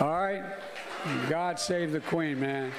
All right. God save the Queen, man.